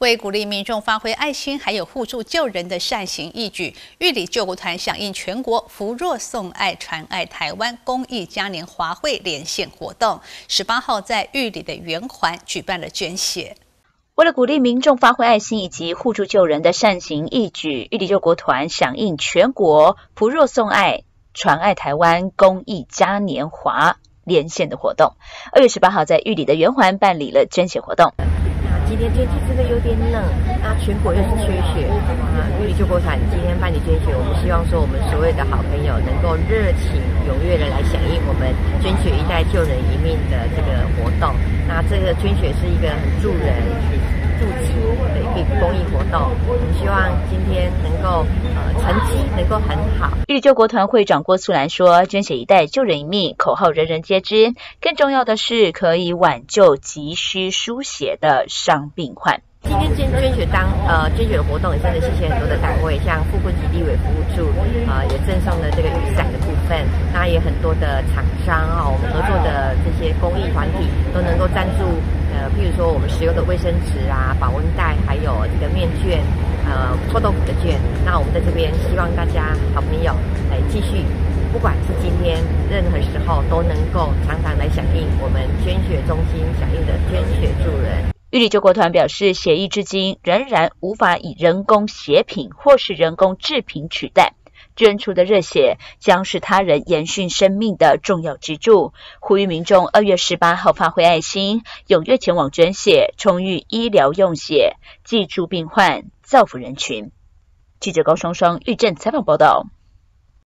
为鼓励民众发挥爱心，还有互助救人的善行义举，玉里救国团响应全国扶弱送爱传爱台湾公益嘉年华会连线活动，十八号在玉里的圆环举办了捐血。为了鼓励民众发挥爱心以及互助救人的善行义举，玉里救国团响应全国扶弱送爱传爱台湾公益嘉年华连线的活动，二月十八号在玉里的圆环办理了捐血活动。今天天气真的有点冷，那全国又是缺血啊！玉里救国团今天办理捐血，我们希望说我们所有的好朋友能够热情踊跃的来响应我们捐血一代救人一命的这个活动。那这个捐血是一个很助人、助己希望今天能够呃成绩能够很好。玉里救国团会长郭素兰说：“捐血一代救人一命，口号人人皆知。更重要的是，可以挽救急需输血的伤。”病患。今天捐捐血当呃捐血的活动也真的谢谢很多的单位，像富贵吉地委服务处啊，也赠送了这个雨伞的部分。那也很多的厂商啊，我们合作的这些公益团体都能够赞助呃，譬如说我们使用的卫生纸啊、保温袋，还有这个面券、呃臭豆腐的券。那我们在这边希望大家好朋友来继续，不管是今天任何时候都能够常常来响应我们捐血中心响应的捐血助人。玉里救国团表示，血液至今仍然无法以人工血品或是人工制品取代，捐出的热血将是他人延续生命的重要支柱。呼吁民众二月十八号发挥爱心，踊跃前往捐血，充裕医疗用血，记住病患，造福人群。记者高双双、玉振采访报道。